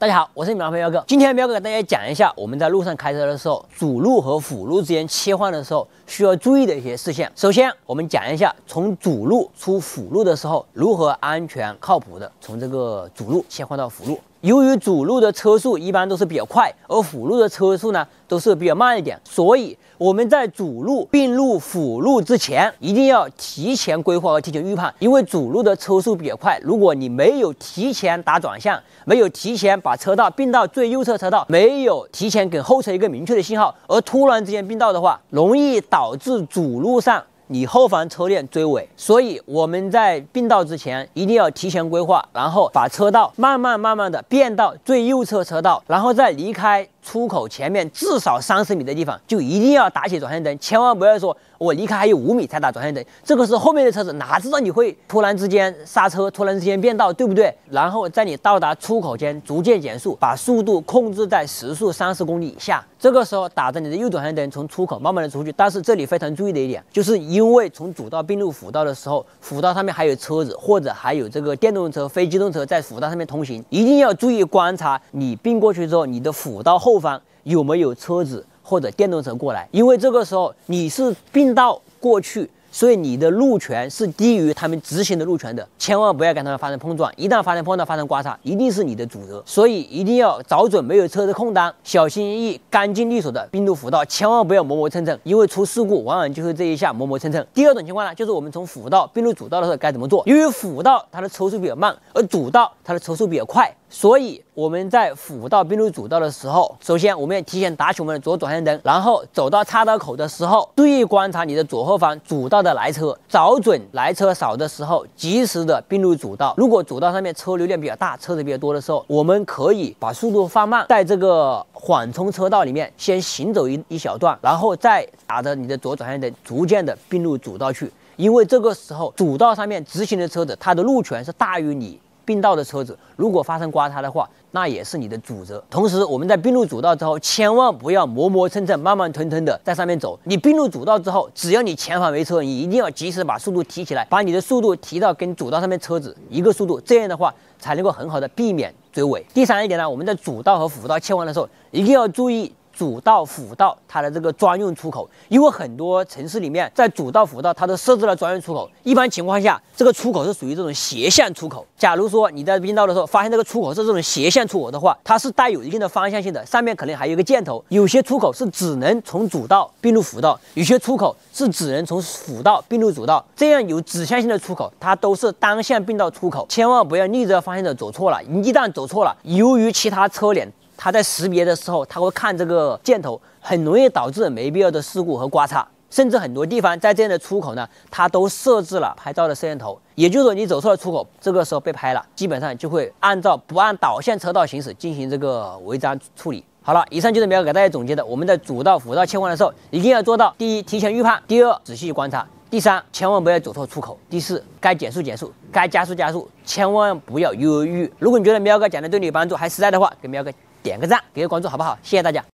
大家好，我是你们老朋友喵哥。今天喵哥给大家讲一下，我们在路上开车的时候，主路和辅路之间切换的时候需要注意的一些事项。首先，我们讲一下从主路出辅路的时候，如何安全靠谱的从这个主路切换到辅路。由于主路的车速一般都是比较快，而辅路的车速呢都是比较慢一点，所以我们在主路并入辅路之前，一定要提前规划和提前预判。因为主路的车速比较快，如果你没有提前打转向，没有提前把车道并到最右侧车道，没有提前给后车一个明确的信号，而突然之间并道的话，容易导致主路上。你后方车辆追尾，所以我们在并道之前一定要提前规划，然后把车道慢慢慢慢的变到最右侧车道，然后再离开出口前面至少三十米的地方，就一定要打起转向灯，千万不要说我离开还有五米才打转向灯，这个是后面的车子哪知道你会突然之间刹车，突然之间变道，对不对？然后在你到达出口前逐渐减速，把速度控制在时速三十公里以下，这个时候打着你的右转向灯从出口慢慢的出去，但是这里非常注意的一点就是。因为从主道并入辅道的时候，辅道上面还有车子，或者还有这个电动车、非机动车在辅道上面通行，一定要注意观察你并过去之后，你的辅道后方有没有车子或者电动车过来，因为这个时候你是并道过去。所以你的路权是低于他们直行的路权的，千万不要跟他们发生碰撞。一旦发生碰撞、发生刮擦，一定是你的主责。所以一定要找准没有车的空档，小心翼翼、干净利索的并入辅道，千万不要磨磨蹭蹭，因为出事故往往就是这一下磨磨蹭蹭。第二种情况呢，就是我们从辅道并入主道的时候该怎么做？因为辅道它的车速比较慢，而主道它的车速比较快。所以我们在辅道并入主道的时候，首先我们要提前打起我们的左转向灯，然后走到岔道口的时候，注意观察你的左后方主道的来车，找准来车少的时候，及时的并入主道。如果主道上面车流量比较大，车子比较多的时候，我们可以把速度放慢，在这个缓冲车道里面先行走一一小段，然后再打着你的左转向灯，逐渐的并入主道去。因为这个时候主道上面直行的车子，它的路权是大于你。并道的车子如果发生刮擦的话，那也是你的主责。同时，我们在并入主道之后，千万不要磨磨蹭蹭、慢慢吞吞的在上面走。你并入主道之后，只要你前方没车，你一定要及时把速度提起来，把你的速度提到跟主道上面车子一个速度，这样的话才能够很好的避免追尾。第三一点呢，我们在主道和辅道切换的时候，一定要注意。主道、辅道它的这个专用出口，因为很多城市里面在主道、辅道它都设置了专用出口。一般情况下，这个出口是属于这种斜向出口。假如说你在并道的时候发现这个出口是这种斜向出口的话，它是带有一定的方向性的，上面可能还有一个箭头。有些出口是只能从主道并入辅道，有些出口是只能从辅道并入主道。这样有指向性的出口，它都是单向并道出口，千万不要逆着方向走，走错了。一旦走错了，由于其他车辆。它在识别的时候，它会看这个箭头，很容易导致没必要的事故和刮擦。甚至很多地方在这样的出口呢，它都设置了拍照的摄像头。也就是说，你走错了出口，这个时候被拍了，基本上就会按照不按导线车道行驶进行这个违章处理。好了，以上就是苗给大家总结的。我们在主道辅道切换的时候，一定要做到：第一，提前预判；第二，仔细观察；第三，千万不要走错出口；第四，该减速减速，该加速加速，千万不要犹豫。如果你觉得苗哥讲的对你有帮助，还实在的话，给苗哥。点个赞，给个关注，好不好？谢谢大家。